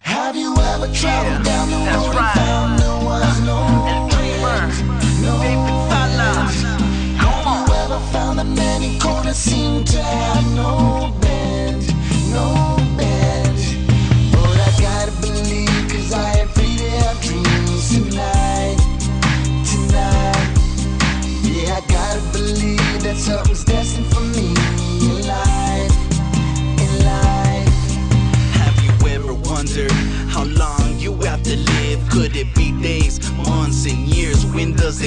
Have you ever traveled down the that's road right. and found there was no Dreamer, no David Salas. Come on. Have you ever found that many corners seem to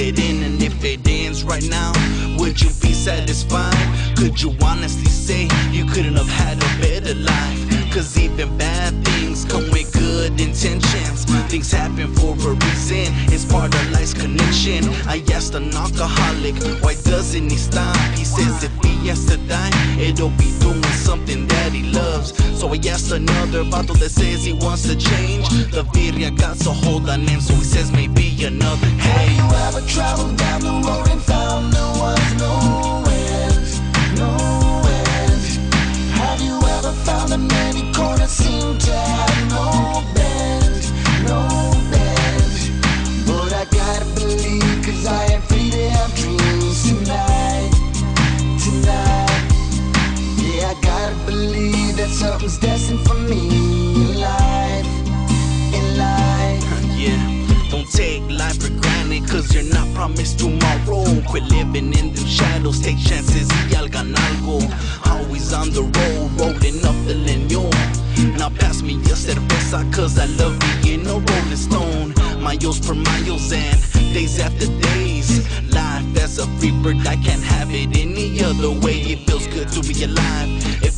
And if it ends right now, would you be satisfied? Could you honestly say you couldn't have had a better life? Cause even bad things come with good intentions. Things happen for a reason, it's part of life's connection. I asked an alcoholic, why doesn't he stop? He says if he has to die, it'll be doing something that he loves. So I asked another bottle that says he wants to change. The birria got so hold on him, so he says traveled down the road and found no no? Have you ever found that many corners seem to have no no? But I gotta believe, cause I am free to have dreams tonight, tonight. Yeah, I gotta believe that something's destined for me promised tomorrow. Quit living in them shadows, take chances y hagan algo. Always on the road, rolling up the leño. Now pass me a cerveza, cause I love being a rolling stone. Miles per miles and days after days. Life as a free bird, I can't have it any other way. It feels good to be alive, it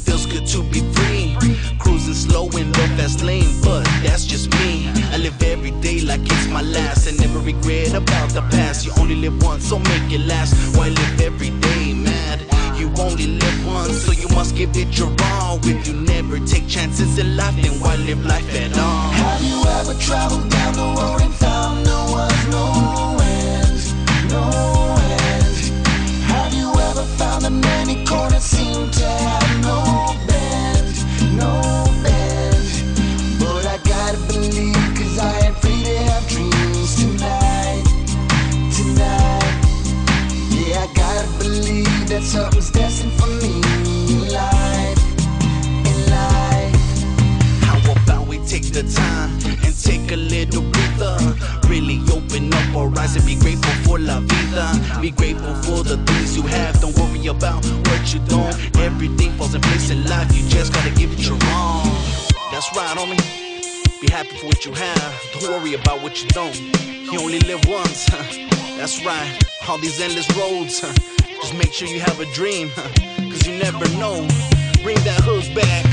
regret about the past. You only live once, so make it last. Why live every day mad? You only live once, so you must give it your all. If you never take chances in life, then why live life at all? Have you ever traveled down the road la vida. Be grateful for the things you have. Don't worry about what you don't. Everything falls in place in life. You just gotta give it your all. That's right, homie. Be happy for what you have. Don't worry about what you don't. You only live once. Huh? That's right. All these endless roads. Just make sure you have a dream. Cause you never know. Bring that hook back.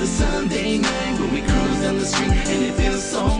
Just Sunday night when we cruise down the street and it feels so